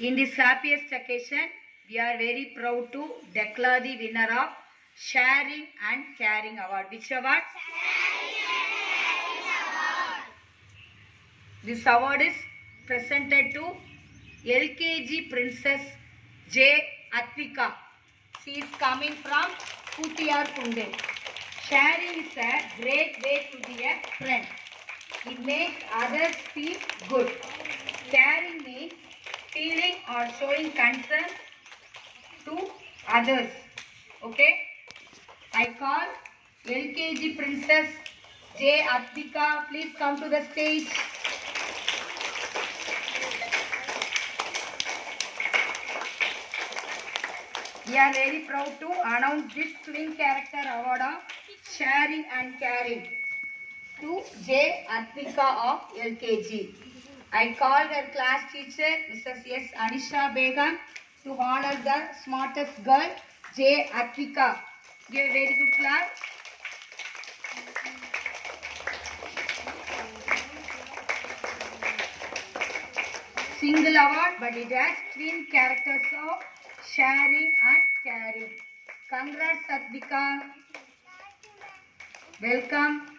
In this happiest occasion, we are very proud to declare the winner of Sharing and Caring Award. Which award? This award is presented to LKG Princess J. Athvika. She is coming from Kutiyar Kunde. Sharing is a great way to be a friend. It makes others feel good. Or showing concern to others. Okay? I call LKG Princess J. Athvika. Please come to the stage. We are very proud to announce this twin character award of sharing and caring to J. Athvika of LKG. I called her class teacher, Mrs. S. Anisha Begum, to honor the smartest girl, J. Athvika. Give a very good clap. Single award, but it has twin characters of sharing and caring. Congrats, Athvika. Welcome.